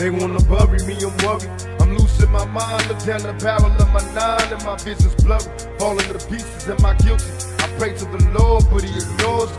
They wanna bury me, I'm worried. I'm losing my mind, look down the barrel of my nine and my vision's blurry. Falling to pieces, am I guilty? I pray to the Lord, but he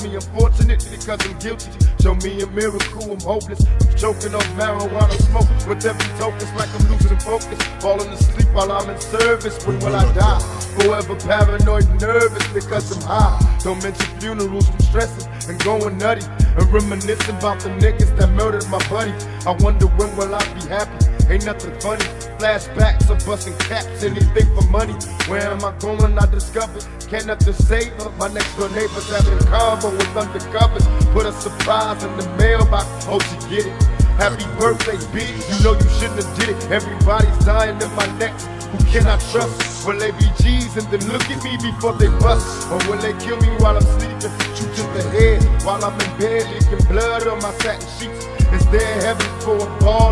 me. Unfortunately, because I'm guilty. Show me a miracle, I'm hopeless. I'm choking on marijuana smoke. With every token, it's like I'm losing focus. Falling asleep while I'm in service. When will I die? Forever paranoid, nervous because I'm high. Don't mention funerals, I'm stressing and going nutty. And reminiscing about the niggas that murdered my buddy. I wonder when will I be happy? Ain't nothing funny. Flashbacks of busting caps, anything for money. Where am I going? I discovered. Can't nothing save her. My next door neighbors having combo with undercovers. Put a surprise in the mailbox. Hope she get it. Happy birthday, bitch. You know you shouldn't have did it. Everybody's dying in my neck. Who can I trust? Will they be G's and then look at me before they bust? Or will they kill me while I'm sleeping? Shoot to the head while I'm in bed, leaking blood on my satin sheets. Is there heaven for a baller?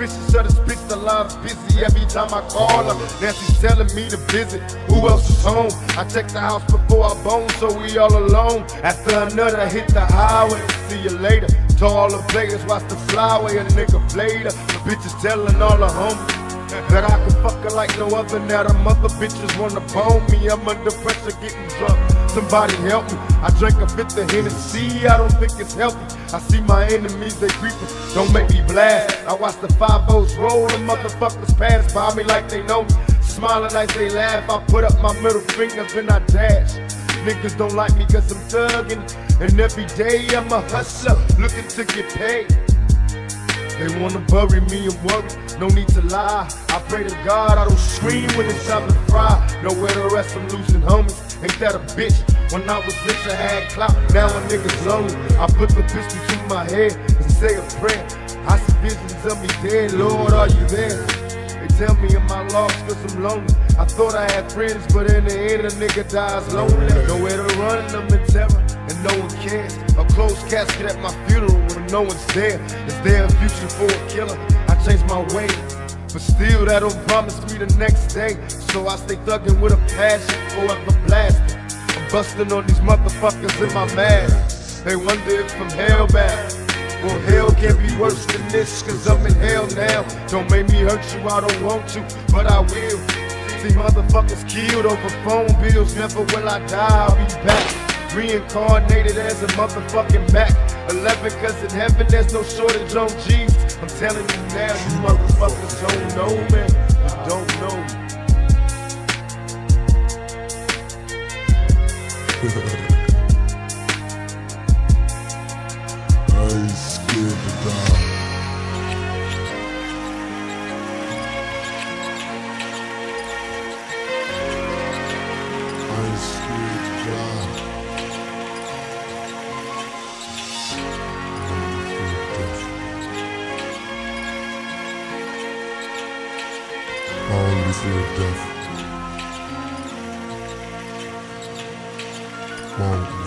Suspicious of this bitch, the line's busy every time I call her. Nancy's telling me to visit. Who else is home? I check the house before I bone, so we all alone. After another hit the highway, see you later. To all the players, watch the flyway, a nigga her. The bitches telling all the homies. That I can fuck her like no other. Now the mother bitches wanna bone me. I'm under pressure getting drunk. Somebody help me. I drank a fifth of Hennessy. I don't think it's healthy. I see my enemies, they creeping. Don't make me blast. I watch the five O's roll. The motherfuckers pass by me like they know me. Smiling as they laugh. I put up my middle finger, then I dash. Niggas don't like me cause I'm thuggin'. And every day I'm a hustler, looking to get paid. They wanna bury me and worry, no need to lie. I pray to God I don't scream when it's time to fry. Nowhere to rest, I'm losing homies. Ain't that a bitch? When I was rich, I had clout. Now a nigga's lonely. I put the pistol to my head and say a prayer. I see visions of me dead. Lord, are you there? They tell me am I lost cause I'm lonely. I thought I had friends, but in the end a nigga dies lonely. Nowhere to run, I'm in terror, and no one cares. Closed casket at my funeral when no one's there. Is there a future for a killer? I changed my ways. But still, that don't promise me the next day. So I stay thugging with a passion, forever blasting. I'm busting on these motherfuckers in my mask. They wonder if I'm hellbound. Well, hell can't be worse than this, cause I'm in hell now. Don't make me hurt you, I don't want to, but I will. See motherfuckers killed over phone bills, never will I die, I'll be back. Reincarnated as a motherfucking Mac. 11, cause in heaven there's no shortage on G's. I'm telling you now, you motherfuckers don't know, man. You don't know. Only fear death. Won't